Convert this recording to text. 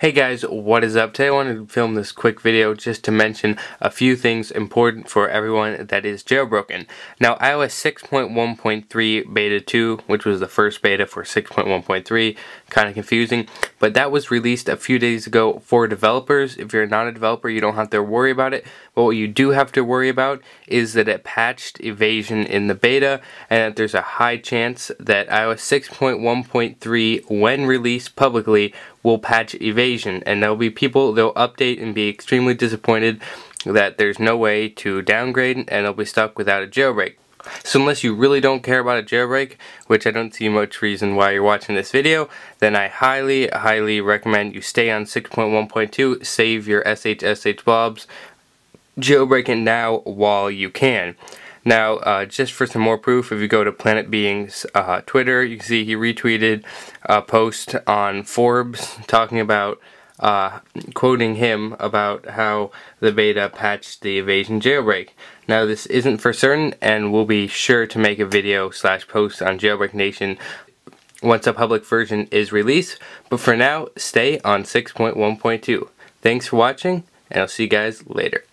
Hey guys, what is up? Today I wanted to film this quick video just to mention a few things important for everyone that is jailbroken. Now iOS 6.1.3 beta 2, which was the first beta for 6.1.3, kind of confusing, but that was released a few days ago for developers. If you're not a developer, you don't have to worry about it, but what you do have to worry about is that it patched evasi0n in the beta and that there's a high chance that iOS 6.1.3 when released publicly will patch evasi0n and there'll be people they'll update and be extremely disappointed that there's no way to downgrade and they'll be stuck without a jailbreak. So unless you really don't care about a jailbreak, which I don't see much reason why you're watching this video, then I highly, highly recommend you stay on 6.1.2, save your SHSH blobs, jailbreak it now while you can. Now, uh, just for some more proof, if you go to planetbeing's uh, Twitter, you can see he retweeted a post on Forbes talking about, uh, quoting him about how the beta patched the evasi0n jailbreak. Now, this isn't for certain, and we'll be sure to make a video slash post on Jailbreak Nation once a public version is released, but for now, stay on 6.1.2. Thanks for watching, and I'll see you guys later.